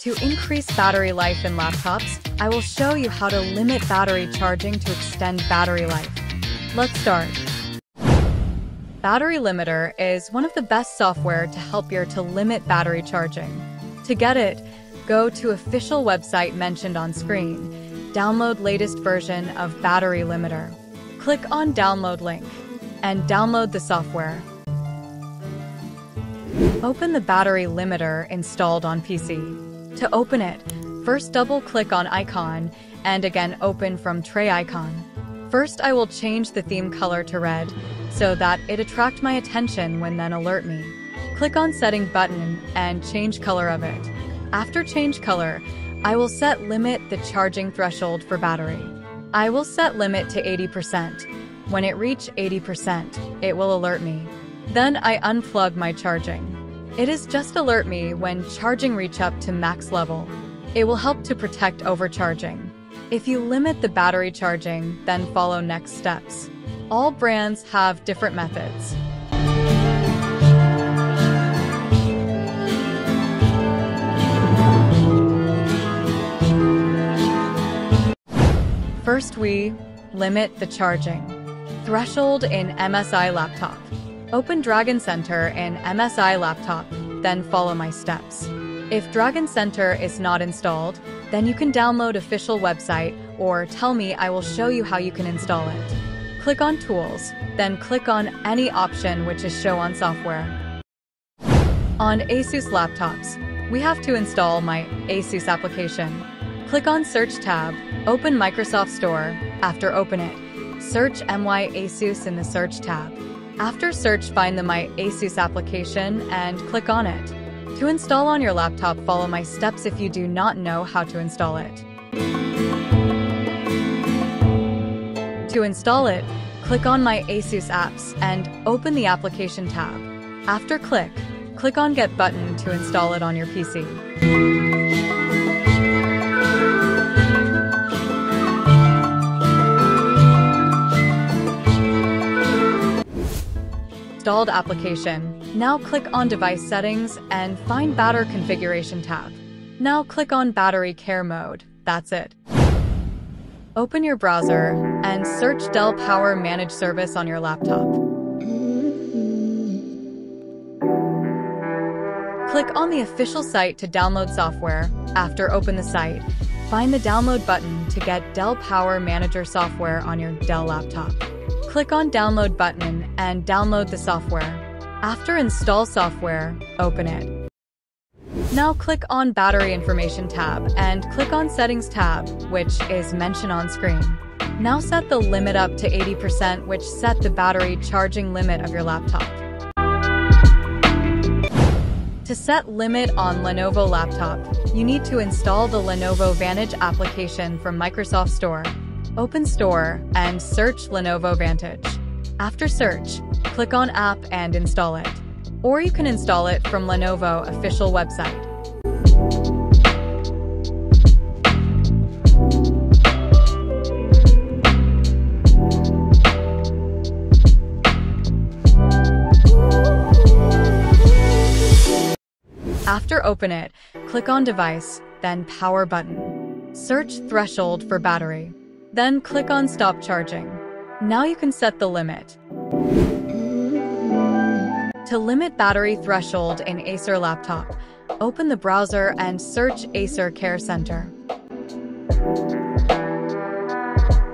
To increase battery life in laptops, I will show you how to limit battery charging to extend battery life. Let's start. Battery Limiter is one of the best software to help you to limit battery charging. To get it, go to official website mentioned on screen, download latest version of Battery Limiter. Click on download link and download the software. Open the battery limiter installed on PC. To open it, first double-click on icon and again open from tray icon. First, I will change the theme color to red so that it attract my attention when then alert me. Click on setting button and change color of it. After change color, I will set limit the charging threshold for battery. I will set limit to 80%. When it reach 80%, it will alert me. Then I unplug my charging. It is just alert me when charging reach up to max level. It will help to protect overcharging. If you limit the battery charging, then follow next steps. All brands have different methods. First, we limit the charging threshold in MSI laptop. Open Dragon Center in MSI laptop, then follow my steps. If Dragon Center is not installed, then you can download official website or tell me I will show you how you can install it. Click on Tools, then click on any option which is Show on Software. On ASUS laptops, we have to install my ASUS application. Click on Search tab, open Microsoft Store. After open it, search MY ASUS in the Search tab. After search, find the My ASUS application and click on it. To install on your laptop, follow my steps if you do not know how to install it. To install it, click on My ASUS apps and open the application tab. After click, click on Get button to install it on your PC. Installed application. Now click on Device Settings and find Battery Configuration tab. Now click on Battery Care Mode. That's it. Open your browser and search Dell Power Manage Service on your laptop. Click on the official site to download software. After open the site, find the download button to get Dell Power Manager software on your Dell laptop. Click on Download button and download the software. After install software, open it. Now click on Battery Information tab and click on Settings tab, which is mentioned on screen. Now set the limit up to 80% which set the battery charging limit of your laptop. To set limit on Lenovo laptop, you need to install the Lenovo Vantage application from Microsoft Store. Open Store and search Lenovo Vantage. After search, click on App and install it. Or you can install it from Lenovo official website. After open it, click on Device, then Power button. Search Threshold for battery. Then click on Stop Charging. Now you can set the limit. To limit battery threshold in Acer laptop, open the browser and search Acer Care Center.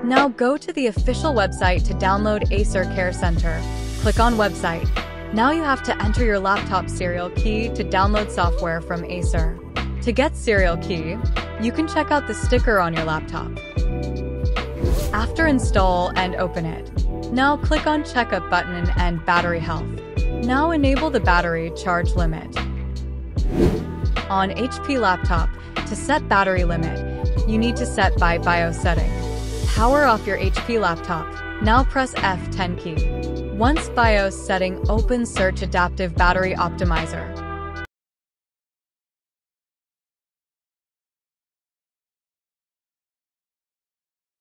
Now go to the official website to download Acer Care Center. Click on Website. Now you have to enter your laptop serial key to download software from Acer. To get serial key, you can check out the sticker on your laptop. After install and open it. Now click on Checkup button and Battery Health. Now enable the battery charge limit. On HP laptop, to set battery limit, you need to set by BIOS setting. Power off your HP laptop. Now press F10 key. Once BIOS setting opens search adaptive battery optimizer.